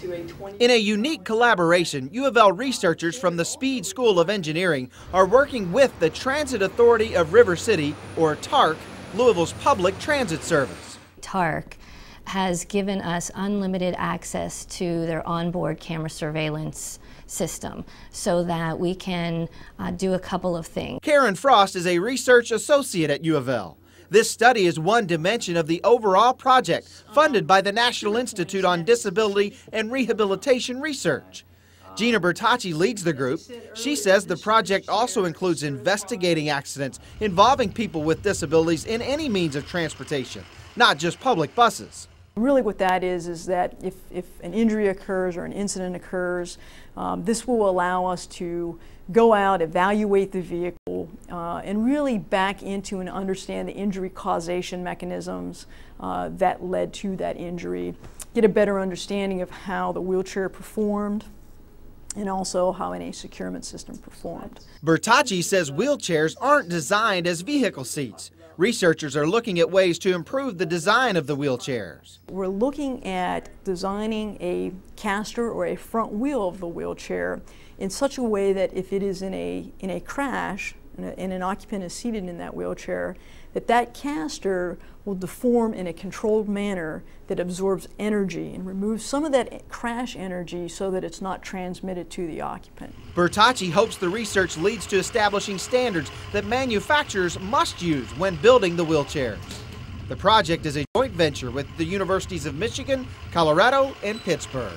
to a 20. In a unique collaboration, U of L researchers from the Speed School of Engineering are working with the Transit Authority of River City, or TARC, Louisville's public transit service. TARC has given us unlimited access to their onboard camera surveillance system so that we can uh, do a couple of things. Karen Frost is a research associate at U of L. This study is one dimension of the overall project funded by the National Institute on Disability and Rehabilitation Research. Gina Bertocci leads the group. She says the project also includes investigating accidents involving people with disabilities in any means of transportation, not just public buses. Really what that is, is that if, if an injury occurs or an incident occurs, um, this will allow us to go out, evaluate the vehicle, uh, and really back into and understand the injury causation mechanisms uh, that led to that injury, get a better understanding of how the wheelchair performed, and also how any securement system performed. Bertocci says wheelchairs aren't designed as vehicle seats. Researchers are looking at ways to improve the design of the wheelchairs. We're looking at designing a caster or a front wheel of the wheelchair in such a way that if it is in a, in a crash and an occupant is seated in that wheelchair, that that caster will deform in a controlled manner that absorbs energy and removes some of that crash energy so that it's not transmitted to the occupant. Bertocci hopes the research leads to establishing standards that manufacturers must use when building the wheelchairs. The project is a joint venture with the Universities of Michigan, Colorado, and Pittsburgh.